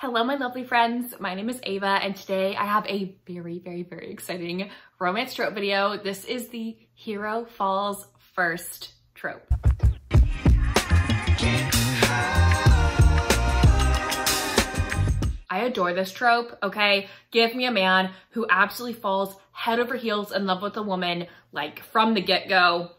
Hello, my lovely friends. My name is Ava, and today I have a very, very, very exciting romance trope video. This is the hero falls first trope. I adore this trope, okay? Give me a man who absolutely falls head over heels in love with a woman, like from the get-go.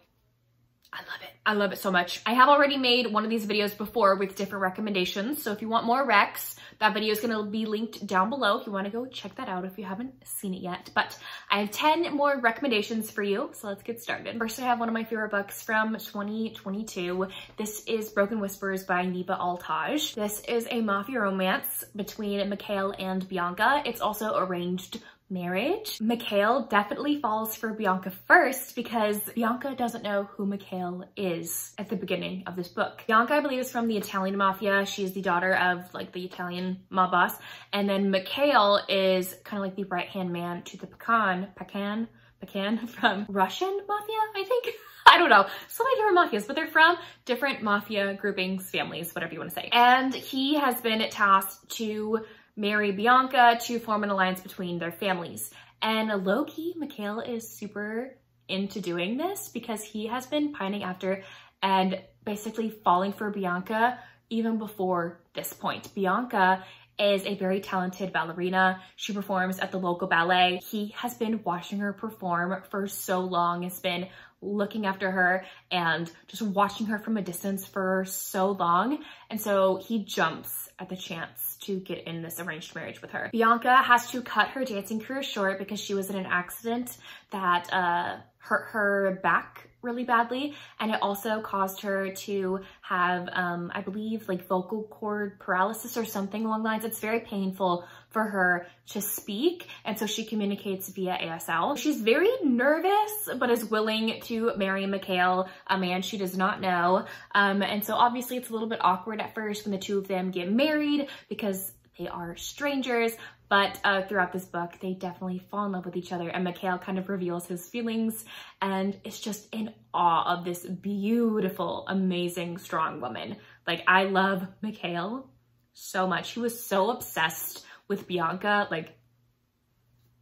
I love it. I love it so much. I have already made one of these videos before with different recommendations. So if you want more recs, that video is going to be linked down below if you want to go check that out if you haven't seen it yet. But I have 10 more recommendations for you. So let's get started. First, I have one of my favorite books from 2022. This is Broken Whispers by Neva Altaj. This is a mafia romance between Mikhail and Bianca. It's also arranged marriage. Mikhail definitely falls for Bianca first because Bianca doesn't know who Mikhail is at the beginning of this book. Bianca, I believe, is from the Italian mafia. She is the daughter of like the Italian mob boss. And then Mikhail is kind of like the right-hand man to the Pecan, Pecan, Pecan from Russian mafia, I think. I don't know, so many different mafias, but they're from different mafia groupings, families, whatever you want to say. And he has been tasked to marry Bianca to form an alliance between their families. And low-key, Mikhail is super into doing this because he has been pining after and basically falling for Bianca even before this point. Bianca is a very talented ballerina. She performs at the local ballet. He has been watching her perform for so long, has been looking after her and just watching her from a distance for so long. And so he jumps at the chance to get in this arranged marriage with her. Bianca has to cut her dancing career short because she was in an accident that uh, hurt her back really badly and it also caused her to have um i believe like vocal cord paralysis or something along the lines it's very painful for her to speak and so she communicates via asl she's very nervous but is willing to marry mikhail a man she does not know um and so obviously it's a little bit awkward at first when the two of them get married because they are strangers, but uh, throughout this book, they definitely fall in love with each other and Mikhail kind of reveals his feelings and it's just in awe of this beautiful, amazing, strong woman. Like I love Mikhail so much. He was so obsessed with Bianca. Like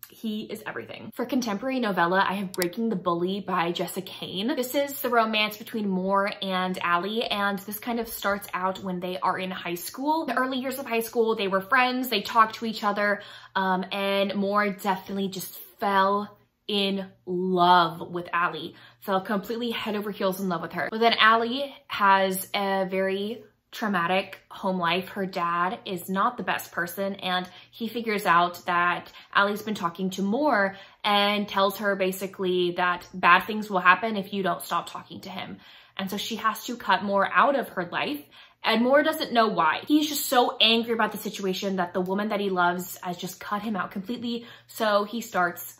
he is everything. For contemporary novella, I have Breaking the Bully by Jessica Kane. This is the romance between Moore and Allie, and this kind of starts out when they are in high school. The early years of high school, they were friends, they talked to each other, um, and Moore definitely just fell in love with Allie, fell completely head over heels in love with her. But then Allie has a very traumatic home life. Her dad is not the best person and he figures out that Allie's been talking to Moore and tells her basically that bad things will happen if you don't stop talking to him. And so she has to cut Moore out of her life and Moore doesn't know why. He's just so angry about the situation that the woman that he loves has just cut him out completely. So he starts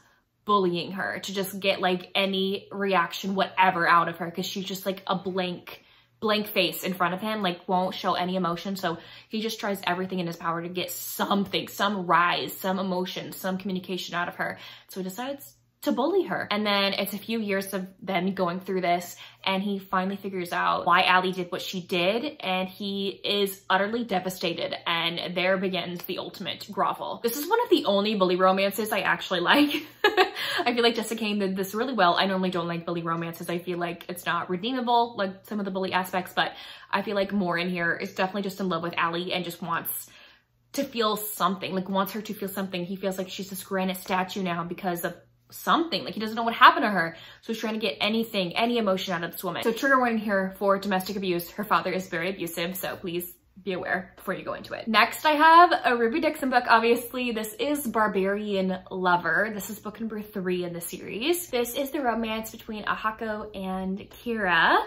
bullying her to just get like any reaction, whatever out of her because she's just like a blank blank face in front of him, like won't show any emotion. So he just tries everything in his power to get something, some rise, some emotion, some communication out of her. So he decides to bully her. And then it's a few years of them going through this and he finally figures out why Allie did what she did and he is utterly devastated and there begins the ultimate grovel. This is one of the only bully romances I actually like. I feel like Jessica Cain did this really well. I normally don't like bully romances. I feel like it's not redeemable like some of the bully aspects, but I feel like Moore in here is definitely just in love with Allie and just wants to feel something, like wants her to feel something. He feels like she's this granite statue now because of something. Like he doesn't know what happened to her. So he's trying to get anything, any emotion out of this woman. So trigger warning here for domestic abuse. Her father is very abusive. So please be aware before you go into it. Next, I have a Ruby Dixon book. Obviously, this is Barbarian Lover. This is book number three in the series. This is the romance between Aehako and Kira.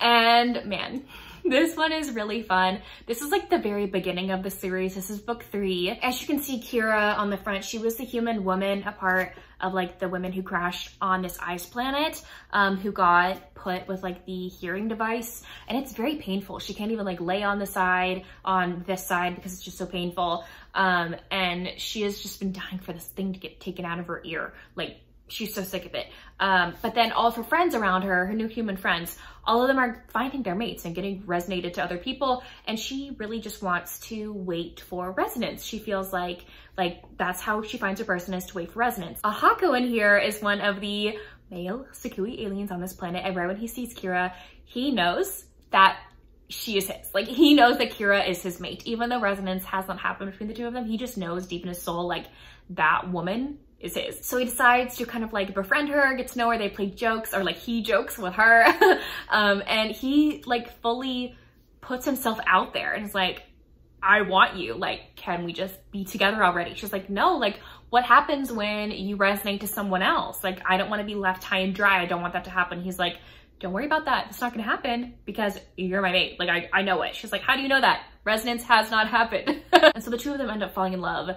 And man, this one is really fun. This is like the very beginning of the series. This is book three. As you can see, Kira on the front, she was the human woman, a part of like the women who crashed on this ice planet, um, who got put with like the hearing device. And it's very painful. She can't even like lay on the side, on this side, because it's just so painful. Um, and she has just been dying for this thing to get taken out of her ear. Like she's so sick of it. Um, but then all of her friends around her, her new human friends, all of them are finding their mates and getting resonated to other people. And she really just wants to wait for resonance. She feels like, like that's how she finds her person is to wait for resonance. Aehako in here is one of the male sa-khui aliens on this planet. And right when he sees Kira, he knows that she is his. Like he knows that Kira is his mate. Even though resonance has not happened between the two of them, he just knows deep in his soul, like that woman is his. So he decides to kind of like befriend her, get to know her, they play jokes or like he jokes with her. um, and he like fully puts himself out there and is like, I want you. Like, can we just be together already? She's like, no, like what happens when you resonate to someone else? Like, I don't want to be left high and dry. I don't want that to happen. He's like, don't worry about that. It's not going to happen because you're my mate. Like, I, I know it. She's like, how do you know that? Resonance has not happened. and so the two of them end up falling in love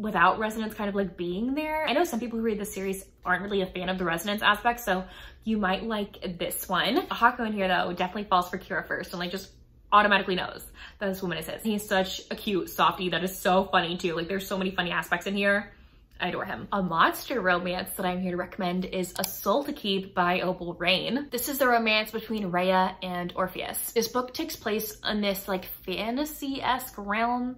without resonance kind of like being there. I know some people who read this series aren't really a fan of the resonance aspect, so you might like this one. Hako in here though definitely falls for Kira first and like just automatically knows that this woman is his. He's such a cute softie that is so funny too. Like there's so many funny aspects in here. I adore him. A monster romance that I'm here to recommend is A Soul to Keep by Opal Reyne. This is the romance between Rhea and Orpheus. This book takes place in this like fantasy-esque realm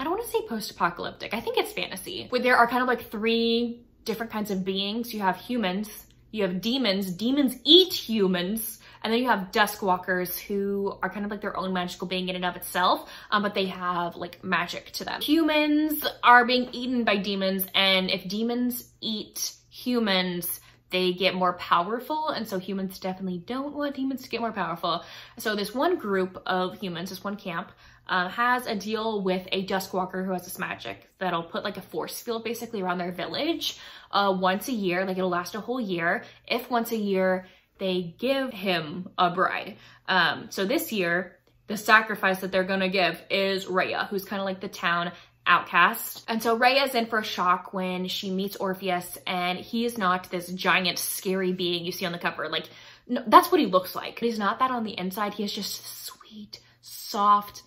I don't want to say post-apocalyptic. I think it's fantasy. Where there are kind of like three different kinds of beings. You have humans, you have demons. Demons eat humans. And then you have Duskwalkers who are kind of like their own magical being in and of itself, um, but they have like magic to them. Humans are being eaten by demons and if demons eat humans, they get more powerful. And so humans definitely don't want demons to get more powerful. So this one group of humans, this one camp, uh, has a deal with a Duskwalker who has this magic that'll put like a force field basically around their village uh, once a year, like it'll last a whole year. If once a year they give him a bride. Um, so this year, the sacrifice that they're gonna give is Rhea, who's kind of like the town outcast. And so Rhea's in for a shock when she meets Orpheus and he is not this giant scary being you see on the cover. Like, no, that's what he looks like. He's not that on the inside. He is just sweet, soft,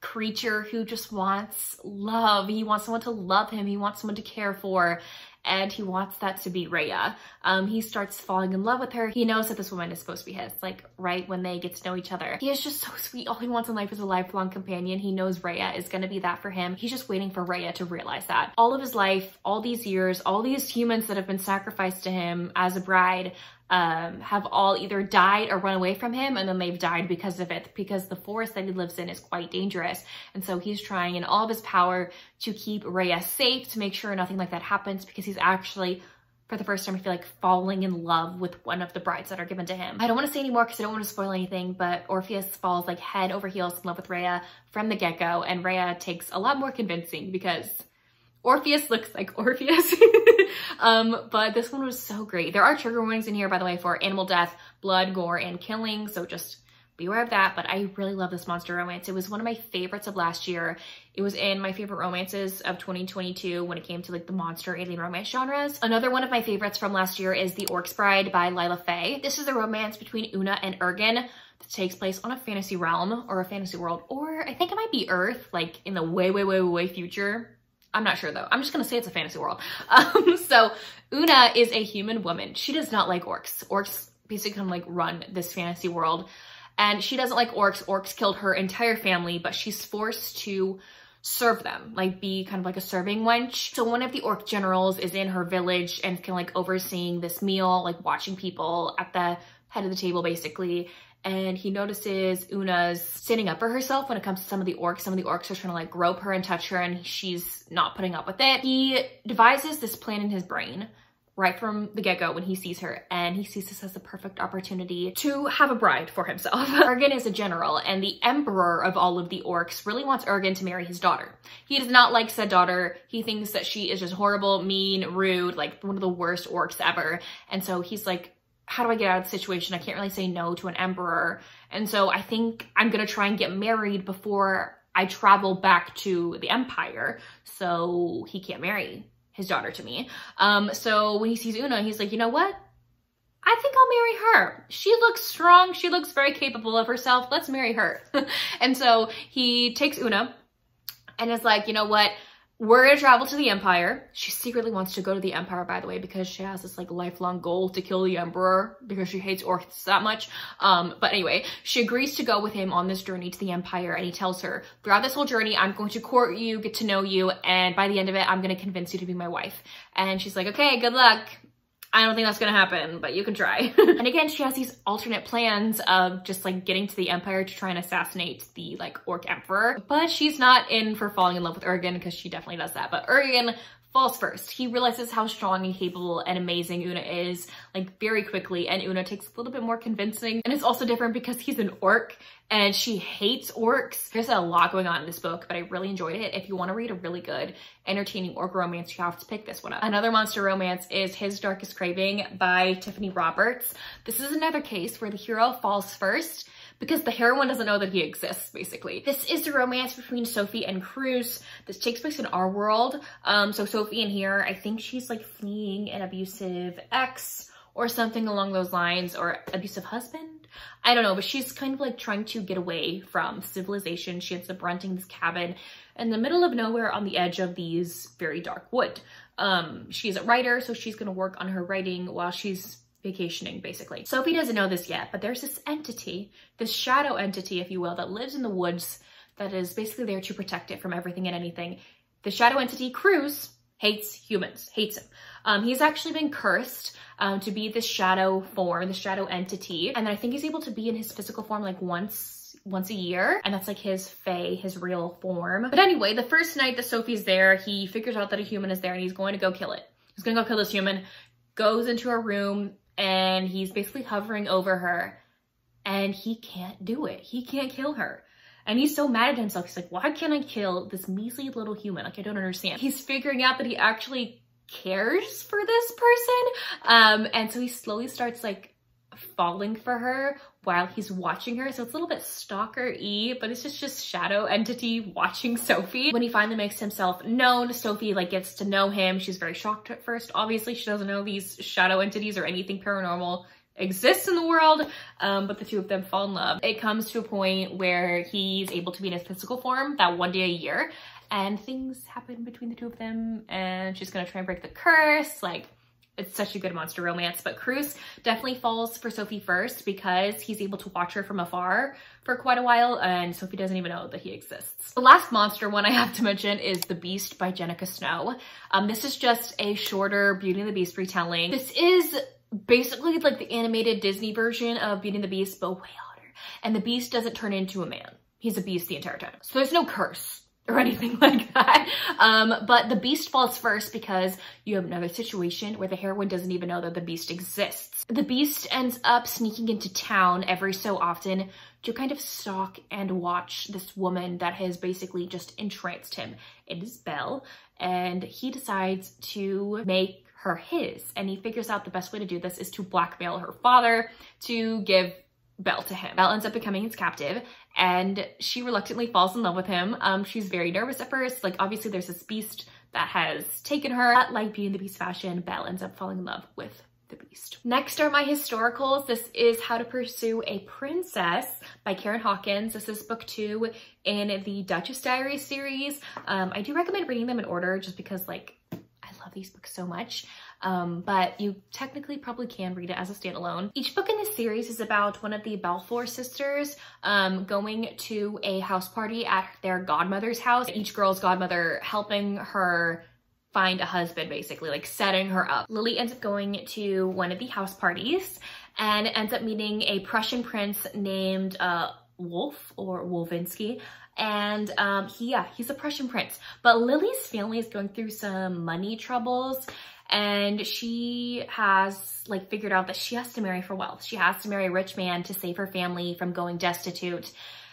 creature who just wants love. He wants someone to love him. He wants someone to care for. And he wants that to be Rhea. Um, he starts falling in love with her. He knows that this woman is supposed to be his, like right when they get to know each other. He is just so sweet. All he wants in life is a lifelong companion. He knows Rhea is gonna be that for him. He's just waiting for Rhea to realize that. All of his life, all these years, all these humans that have been sacrificed to him as a bride um, have all either died or run away from him and then they've died because of it because the forest that he lives in is quite dangerous. And so he's trying in all of his power to keep Rhea safe to make sure nothing like that happens because he's actually for the first time, I feel like falling in love with one of the brides that are given to him. I don't want to say anymore because I don't want to spoil anything, but Orpheus falls like head over heels in love with Rhea from the get-go, and Rhea takes a lot more convincing because Orpheus looks like Orpheus. um, but this one was so great. There are trigger warnings in here, by the way, for animal death, blood, gore, and killing. So just beware of that. But I really love this monster romance. It was one of my favorites of last year. It was in my favorite romances of 2022 when it came to like the monster alien romance genres. Another one of my favorites from last year is The Orc's Bride by Lila Faye. This is a romance between Una and Ergen that takes place on a fantasy realm or a fantasy world, or I think it might be Earth, like in the way, way, way, way future I'm not sure though. I'm just gonna say it's a fantasy world. Um, so Una is a human woman. She does not like orcs. Orcs basically kind of like run this fantasy world. And she doesn't like orcs. Orcs killed her entire family, but she's forced to serve them, like be kind of like a serving wench. So one of the orc generals is in her village and kind of like overseeing this meal, like watching people at the head of the table basically and he notices Una's standing up for herself when it comes to some of the orcs. Some of the orcs are trying to like grope her and touch her and she's not putting up with it. He devises this plan in his brain right from the get-go when he sees her and he sees this as the perfect opportunity to have a bride for himself. Ergen is a general and the emperor of all of the orcs really wants Ergen to marry his daughter. He does not like said daughter. He thinks that she is just horrible, mean, rude, like one of the worst orcs ever. And so he's like, how do I get out of the situation? I can't really say no to an emperor. And so I think I'm going to try and get married before I travel back to the empire. So he can't marry his daughter to me. Um, so when he sees Una, he's like, you know what? I think I'll marry her. She looks strong. She looks very capable of herself. Let's marry her. and so he takes Una and is like, you know what? We're gonna travel to the Empire. She secretly wants to go to the Empire, by the way, because she has this like lifelong goal to kill the Emperor because she hates orcs that much. Um, but anyway, she agrees to go with him on this journey to the Empire and he tells her, throughout this whole journey, I'm going to court you, get to know you, and by the end of it, I'm gonna convince you to be my wife. And she's like, okay, good luck. I don't think that's gonna happen, but you can try. and again, she has these alternate plans of just like getting to the Empire to try and assassinate the like Orc Emperor. But she's not in for falling in love with Ergen because she definitely does that. But Ergen falls first. He realizes how strong and capable and amazing Una is, like very quickly, and Una takes a little bit more convincing. And it's also different because he's an orc and she hates orcs. There's a lot going on in this book, but I really enjoyed it. If you want to read a really good, entertaining orc romance, you have to pick this one up. Another monster romance is His Darkest Craving by Tiffany Roberts. This is another case where the hero falls first because the heroine doesn't know that he exists, basically. This is a romance between Sophie and Cruz. This takes place in our world. Um, so Sophie in here, I think she's like fleeing an abusive ex or something along those lines or abusive husband. I don't know, but she's kind of like trying to get away from civilization. She ends up renting this cabin in the middle of nowhere on the edge of these very dark wood. Um, she's a writer, so she's gonna work on her writing while she's vacationing, basically. Sophie doesn't know this yet, but there's this entity, this shadow entity, if you will, that lives in the woods that is basically there to protect it from everything and anything. The shadow entity, Cruz, hates humans, hates him. Um, he's actually been cursed um, to be this shadow form, the shadow entity. And I think he's able to be in his physical form like once once a year and that's like his fae, his real form. But anyway, the first night that Sophie's there, he figures out that a human is there and he's going to go kill it. He's gonna go kill this human, goes into her room, and he's basically hovering over her and he can't do it. He can't kill her. And he's so mad at himself. He's like, why can't I kill this measly little human? Like, I don't understand. He's figuring out that he actually cares for this person. Um, and so he slowly starts like falling for her while he's watching her. So it's a little bit stalker-y, but it's just just shadow entity watching Sophie. When he finally makes himself known, Sophie like gets to know him. She's very shocked at first. Obviously, she doesn't know these shadow entities or anything paranormal exists in the world, um, but the two of them fall in love. It comes to a point where he's able to be in his physical form that one day a year and things happen between the two of them and she's gonna try and break the curse. Like it's such a good monster romance. But Cruz definitely falls for Sophie first because he's able to watch her from afar for quite a while and Sophie doesn't even know that he exists. The last monster one I have to mention is The Beast by Jennika Snow. Um, this is just a shorter Beauty and the Beast retelling. This is basically like the animated Disney version of Beauty and the Beast, but way hotter. And the Beast doesn't turn into a man. He's a beast the entire time. So there's no curse or anything like that. Um, but the beast falls first because you have another situation where the heroine doesn't even know that the beast exists. The beast ends up sneaking into town every so often to kind of stalk and watch this woman that has basically just entranced him. It is Belle, and he decides to make her his. And he figures out the best way to do this is to blackmail her father to give Belle to him. Belle ends up becoming his captive and she reluctantly falls in love with him. Um, she's very nervous at first. Like obviously there's this beast that has taken her. Like Beauty and the Beast fashion, Belle ends up falling in love with the Beast. Next are my historicals. This is How to Pursue a Princess by Karen Hawkins. This is book two in the Duchess Diaries series. Um, I do recommend reading them in order just because like I love these books so much um, but you technically probably can read it as a standalone. Each book in this series is about one of the Balfour sisters um, going to a house party at their godmother's house. Each girl's godmother helping her find a husband basically like setting her up. Lily ends up going to one of the house parties and ends up meeting a Prussian prince named uh, Wolf or Wolvinsky and um, he, yeah, he's a Prussian prince. But Lily's family is going through some money troubles and she has like figured out that she has to marry for wealth. She has to marry a rich man to save her family from going destitute.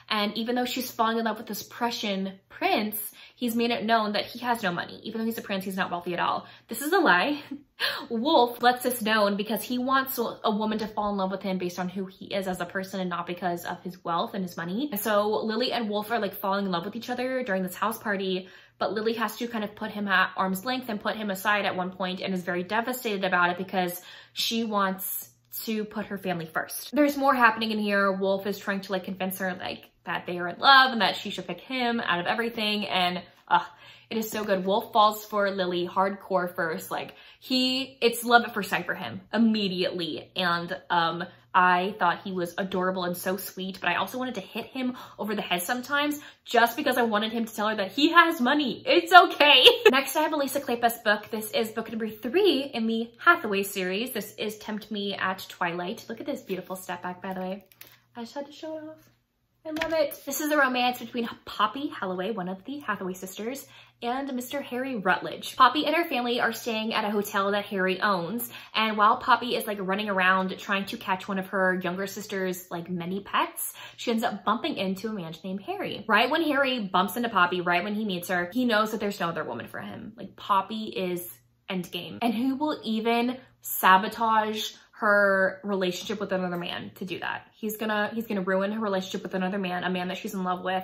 And even though she's falling in love with this Prussian prince, he's made it known that he has no money. Even though he's a prince, he's not wealthy at all. This is a lie. Wolf lets this known because he wants a woman to fall in love with him based on who he is as a person and not because of his wealth and his money. so Lily and Wolf are like falling in love with each other during this house party but Lily has to kind of put him at arm's length and put him aside at one point and is very devastated about it because she wants to put her family first. There's more happening in here. Wolf is trying to like convince her like that they are in love and that she should pick him out of everything and Ugh, it is so good. Wolf falls for Lily hardcore first. Like he, it's love at first sight for him immediately. And um, I thought he was adorable and so sweet, but I also wanted to hit him over the head sometimes just because I wanted him to tell her that he has money. It's okay. Next, I have a Lisa Kleypas book. This is book number three in the Hathaway series. This is Tempt Me at Twilight. Look at this beautiful step back, by the way. I just had to show it off. I love it. This is a romance between Poppy Holloway, one of the Hathaway sisters, and Mr. Harry Rutledge. Poppy and her family are staying at a hotel that Harry owns, and while Poppy is like running around trying to catch one of her younger sister's like many pets, she ends up bumping into a man named Harry. Right when Harry bumps into Poppy, right when he meets her, he knows that there's no other woman for him. Like Poppy is endgame. And who will even sabotage her relationship with another man to do that. He's gonna he's gonna ruin her relationship with another man, a man that she's in love with,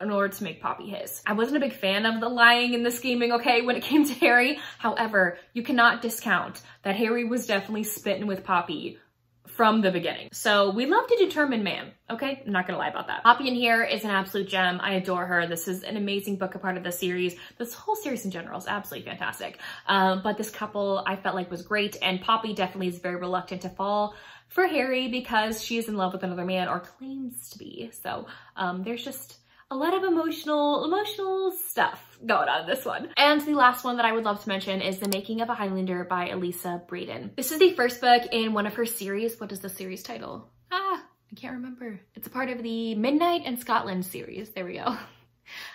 in order to make Poppy his. I wasn't a big fan of the lying and the scheming, okay, when it came to Harry. However, you cannot discount that Harry was definitely spitting with Poppy from the beginning. So we love to determine man, okay? I'm not gonna lie about that. Poppy in here is an absolute gem. I adore her. This is an amazing book, a part of the series. This whole series in general is absolutely fantastic. Um, but this couple I felt like was great and Poppy definitely is very reluctant to fall for Harry because she is in love with another man or claims to be. So um, there's just a lot of emotional, emotional stuff going on this one. And the last one that I would love to mention is The Making of a Highlander by Elisa Braden. This is the first book in one of her series. What is the series title? Ah, I can't remember. It's a part of the Midnight in Scotland series. There we go.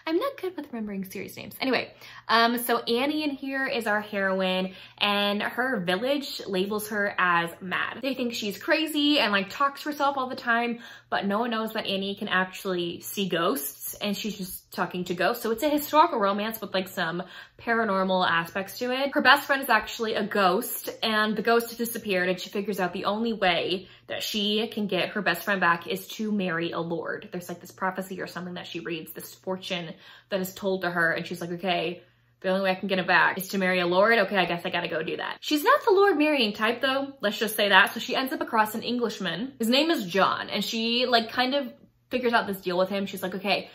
I'm not good with remembering series names. Anyway, um, so Annie in here is our heroine and her village labels her as mad. They think she's crazy and like talks to herself all the time, but no one knows that Annie can actually see ghosts and she's just talking to ghosts. So it's a historical romance with like some paranormal aspects to it. Her best friend is actually a ghost and the ghost has disappeared and she figures out the only way that she can get her best friend back is to marry a lord. There's like this prophecy or something that she reads, this fortune that is told to her and she's like, okay, the only way I can get it back is to marry a lord. Okay, I guess I gotta go do that. She's not the lord marrying type though. Let's just say that. So she ends up across an Englishman. His name is John and she like kind of figures out this deal with him. She's like, okay,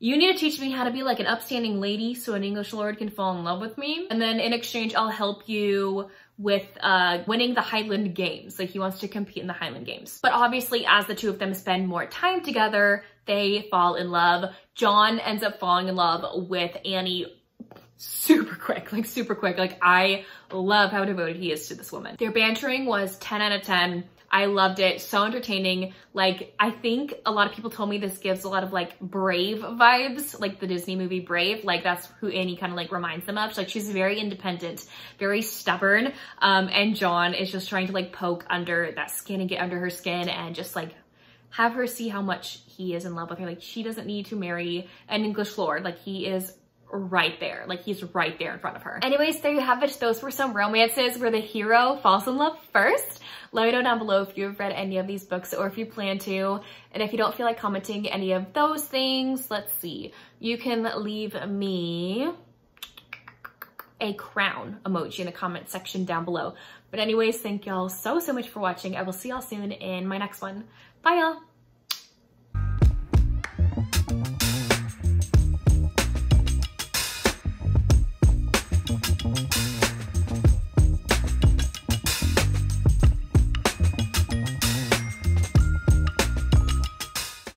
you need to teach me how to be like an upstanding lady so an English lord can fall in love with me. And then in exchange, I'll help you with uh, winning the Highland Games. Like he wants to compete in the Highland Games. But obviously as the two of them spend more time together, they fall in love. John ends up falling in love with Annie super quick, like super quick. Like I love how devoted he is to this woman. Their bantering was 10 out of 10. I loved it. So entertaining. Like, I think a lot of people told me this gives a lot of like Brave vibes, like the Disney movie Brave. Like that's who Annie kind of like reminds them of. Like she's very independent, very stubborn. Um, and John is just trying to like poke under that skin and get under her skin and just like have her see how much he is in love with her. Like she doesn't need to marry an English lord. Like he is right there. Like he's right there in front of her. Anyways, there you have it. Those were some romances where the hero falls in love first. Let me know down below if you've read any of these books or if you plan to. And if you don't feel like commenting any of those things, let's see. You can leave me a crown emoji in the comment section down below. But anyways, thank y'all so, so much for watching. I will see y'all soon in my next one. Bye y'all.